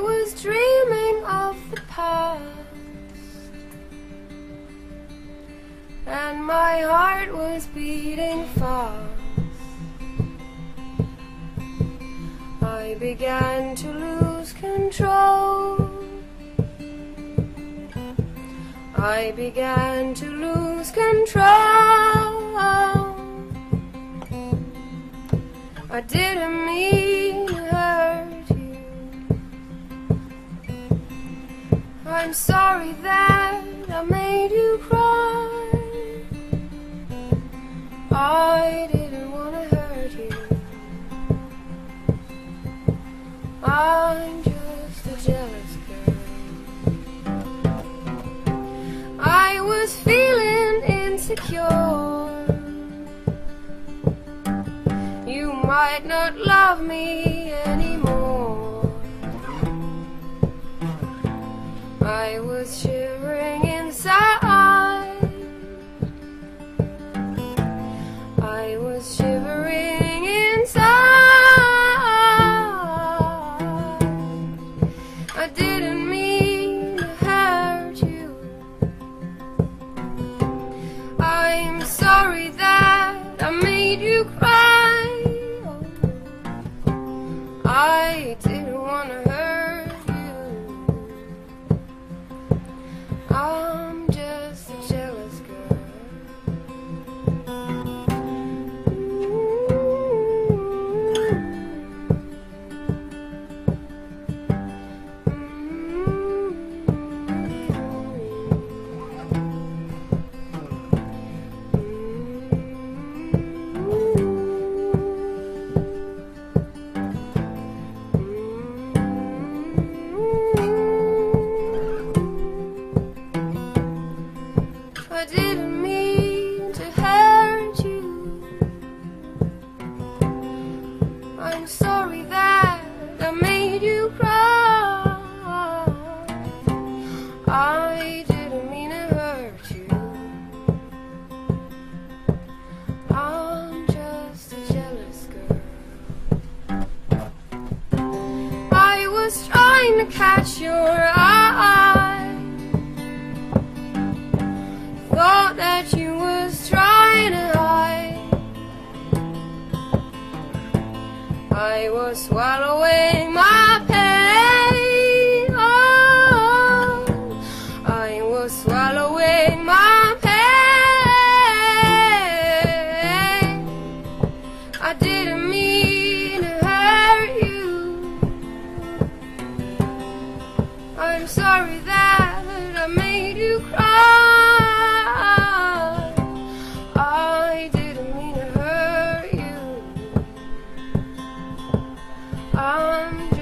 Was dreaming of the past, and my heart was beating fast. I began to lose control. I began to lose control. I didn't mean I'm sorry that I made you cry. I didn't want to hurt you. I'm just a jealous girl. I was feeling insecure. You might not love me I was I'm to catch your eye. Thought that you was trying to hide. I was swallowing my Um,